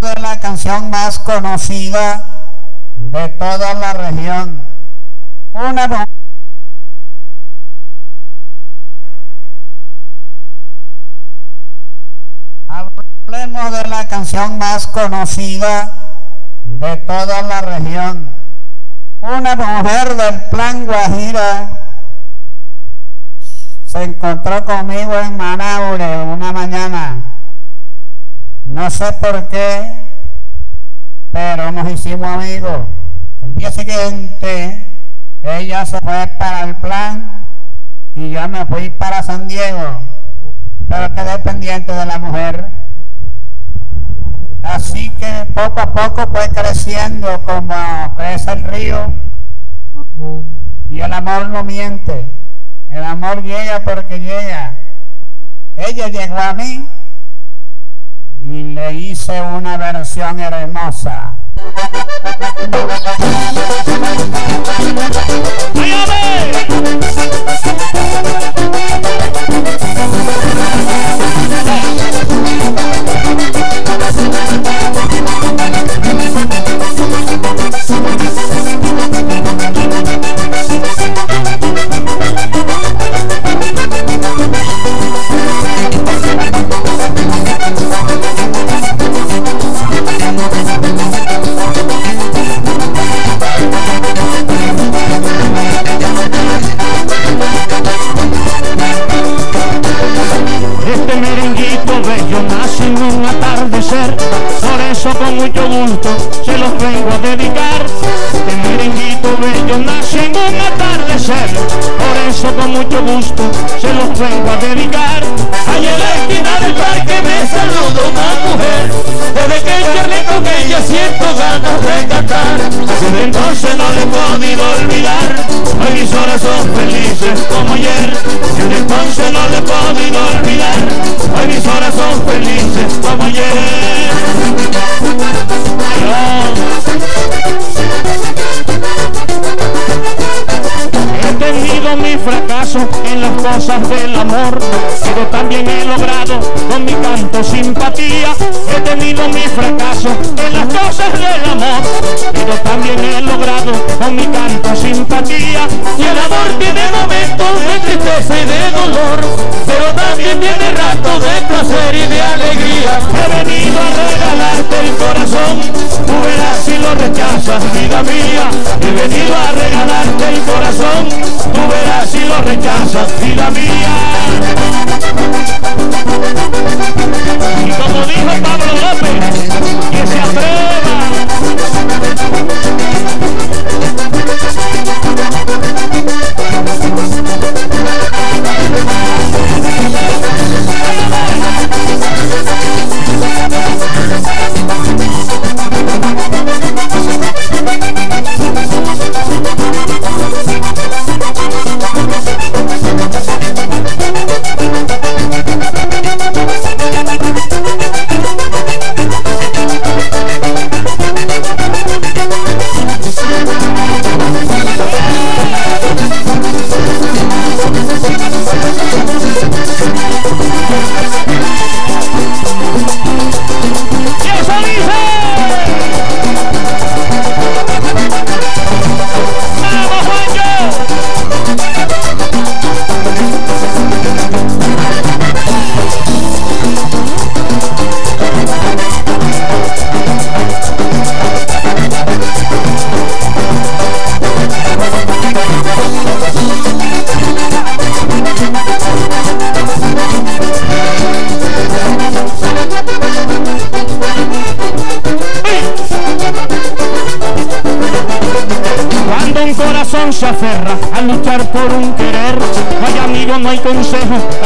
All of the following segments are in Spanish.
De la canción más conocida de toda la región. Una Hablemos de la canción más conocida de toda la región. Una mujer del plan Guajira se encontró conmigo en Manaure una mañana. No sé por qué, pero nos hicimos amigos. El día siguiente, ella se fue para el plan y yo me fui para San Diego, pero quedé pendiente de la mujer. Así que poco a poco fue creciendo como crece el río y el amor no miente. El amor llega porque llega. Ella llegó a mí y le hice una versión hermosa. Con mucho gusto se los vengo a dedicar. Este merenguito bello nace en un atardecer, por eso con mucho gusto se los vengo a dedicar. Allá en la esquina del parque me saluda una mujer, desde que charlé con ella siento ganas de cantar. Desde entonces no le he podido olvidar, canto simpatía. He tenido mi fracaso en las cosas del amor, pero también he logrado con mi canto simpatía. Y el amor tiene momentos de tristeza y de dolor, pero también tiene ratos de placer y de alegría. He venido se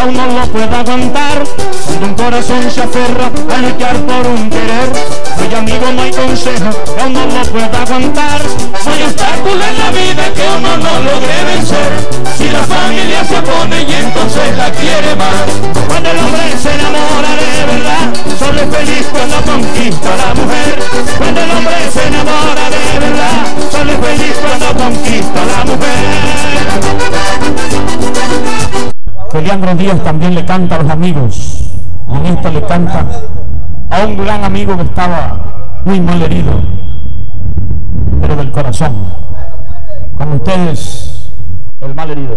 aún no lo puede aguantar. Cuando un corazón se aferra a luchar por un querer. Hay amigo, no hay consejo, aún no lo puede aguantar. Hay obstáculo en la vida que uno no logre vencer. Si la familia se opone y entonces la quiere más. Cuando el hombre se enamora de verdad, solo es feliz cuando conquista a la mujer. Cuando el hombre se enamora de verdad, solo es feliz cuando conquista a la mujer. Díaz también le canta a los amigos. En esto le canta a un gran amigo que estaba muy mal herido, pero del corazón. Con ustedes, el mal herido.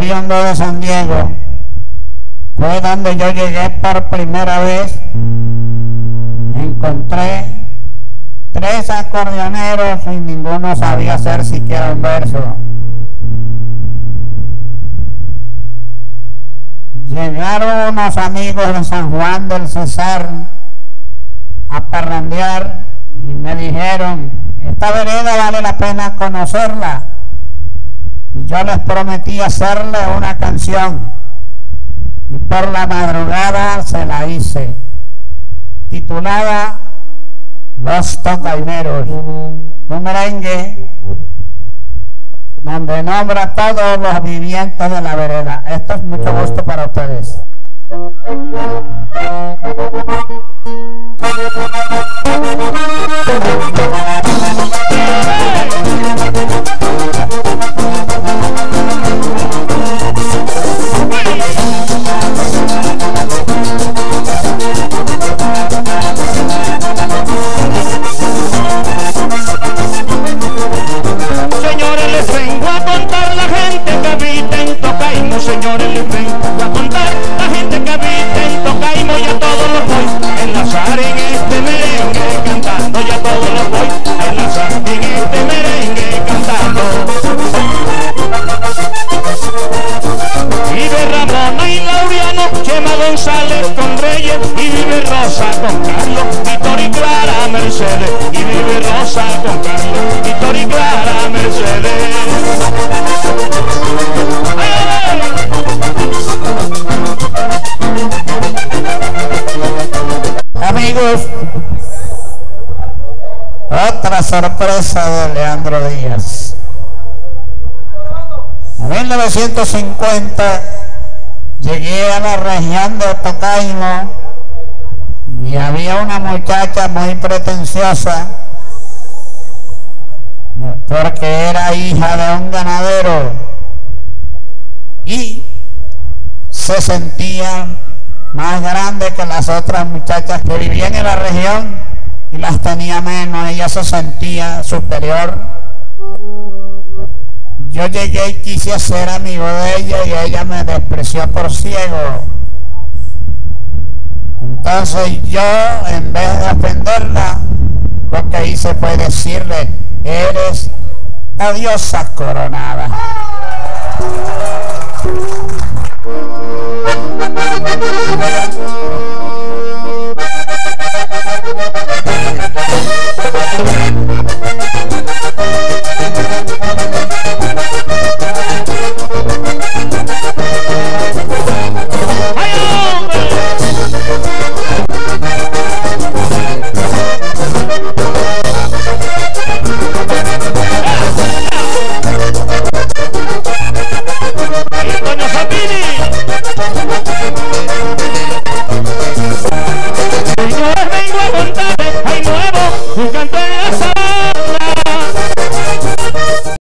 quién? de San Diego, fue donde yo llegué por primera vez. Encontré tres acordeoneros y ninguno sabía hacer siquiera un verso. Llegaron unos amigos de San Juan del Cesar a parrandear y me dijeron, esta vereda vale la pena conocerla yo les prometí hacerle una canción y por la madrugada se la hice, titulada Los Tocaineros, un merengue donde nombra a todos los vivientes de la vereda. Esto es mucho gusto para ustedes. Otra sorpresa de Leandro Díaz. En 1950 llegué a la región de Tocaimo y había una muchacha muy pretenciosa porque era hija de un ganadero y se sentía más grande que las otras muchachas que vivían en la región y las tenía menos, ella se sentía superior yo llegué y quise ser amigo de ella y ella me despreció por ciego. Entonces yo, en vez de ofenderla, lo que hice fue decirle, eres la diosa coronada.